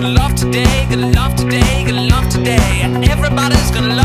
gonna love today, gonna love today, gonna love today. Everybody's gonna